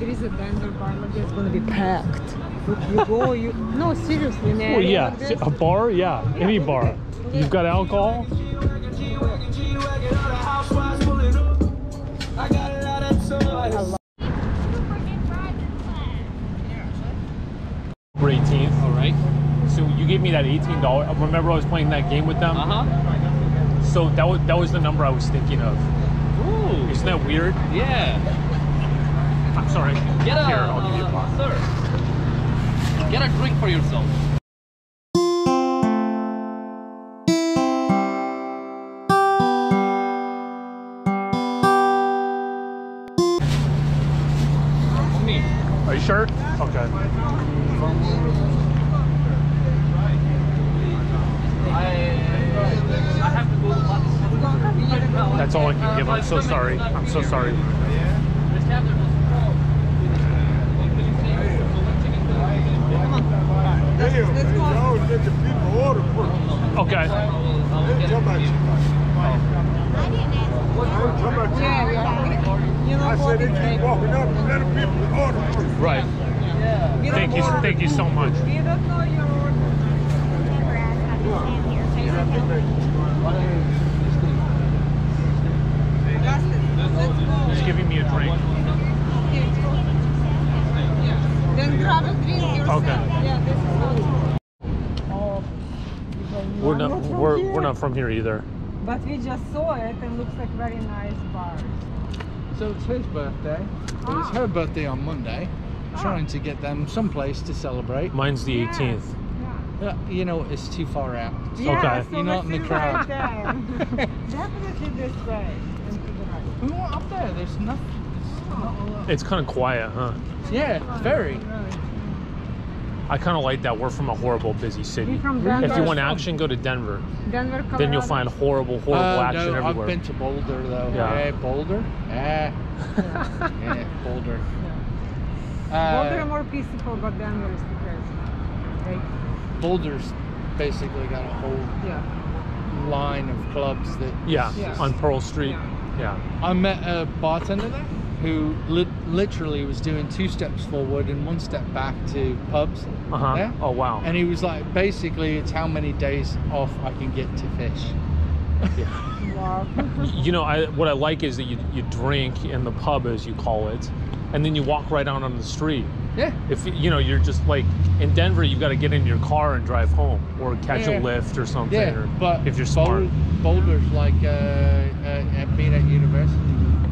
there is a Denver bar, like it's gonna be packed. You, you go, you no seriously, man. Well, yeah, Like a bar, yeah, any bar. at it. You've got alcohol. We're 18th. All right. So you gave me that $18. Remember I was playing that game with them? Uh huh. So that was that was the number I was thinking of. Ooh. Isn't that weird? Yeah. I'm sorry. Get a Here, I'll give you a sir. Get a drink for yourself. Me. Are you sure? Okay. I, I have to go to the That's all I can give. I'm so sorry. I'm so sorry. Let's go. let the people order for you. Okay. They talk about you. I ain't talking about you. Yeah, yeah. You know I what? said they keep walking up and let the people order for you. Right. Don't Thank you. Thank you so much. We don't know your order. Justin, let's go. He's giving me a drink. Okay. Then grab a drink yourself. Okay. Yeah, this is how Oh, because We're I'm not. from We're here. we're not from here either. But we just saw it and looks like very nice bars. So it's his birthday, but it's Ah. her birthday on Monday. Trying to get them someplace to celebrate. Mine's the 18th. Yeah. Yeah, you know, it's too far out. Yeah, Okay. so You're not in the do crowd. Right. Definitely this way. And to the right. We went up there. There's nothing. It's not a lot. It's kind of quiet, huh? Yeah, very. Really. I kind of like that. We're from a horrible, busy city. We from If you want action, go to Denver. Denver, Colorado. Then you'll find horrible, horrible Uh, action no, everywhere. I've been to Boulder though. Yeah. Yeah, Boulder. Yeah, yeah, Boulder. Boulder Uh, more peaceful, but Denver is too crazy. Boulder's basically got a whole yeah. line of clubs that. yeah, Yeah. on Pearl Street. Yeah. Yeah. I met a bartender there who li- literally was doing two steps forward and one step back to pubs. Uh huh. there. Oh wow. And he was like, basically, it's how many days off I can get to fish. Wow. you know, I what I like is that you you drink in the pub as you call it, and then you walk right out on the street. Yeah. If you know, you're just like in Denver, you've got to get in your car and drive home, or catch Yeah. a lift or something. Yeah, or but if you're smart, Boul- Boulder's like uh, uh, uh, being at university.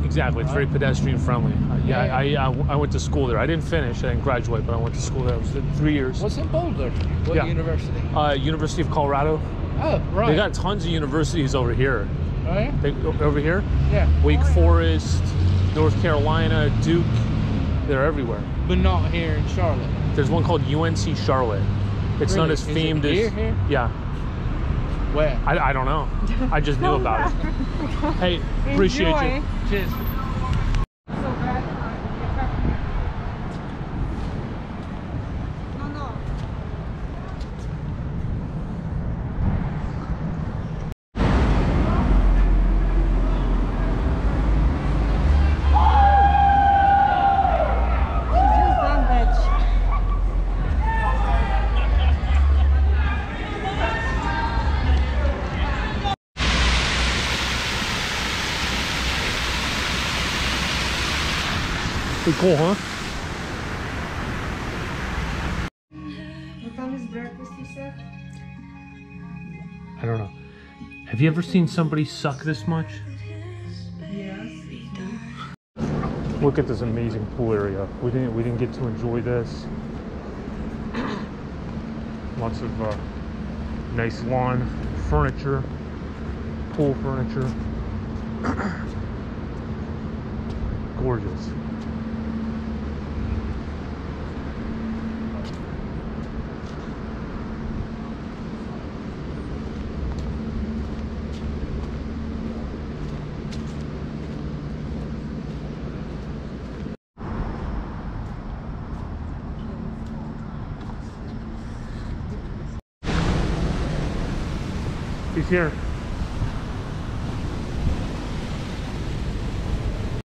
Exactly, it's very pedestrian friendly. Uh, yeah, Yeah, I, I I went to school there. I didn't finish, I didn't graduate, but I went to school there. I was there three years. What's in Boulder? What Yeah. university? Uh, University of Colorado. Oh, right. They got tons of universities over here. Oh, yeah? They, over here, Yeah. Wake Forest, North Carolina, Duke. They're everywhere. But not here in Charlotte. There's one called UNC Charlotte. It's not as Is it famed as here, here? yeah. Where? I, I don't know. I just knew about it. Hey, appreciate Enjoy. you. Cheers. So bad. No, no. She's just done that shit. Pretty cool, huh? What time is breakfast, you said? I don't know. Have you ever seen somebody suck this much? Yes. Look at this amazing pool area. We didn't we didn't get to enjoy this. Lots of uh, nice lawn furniture, pool furniture. Gorgeous. He's here.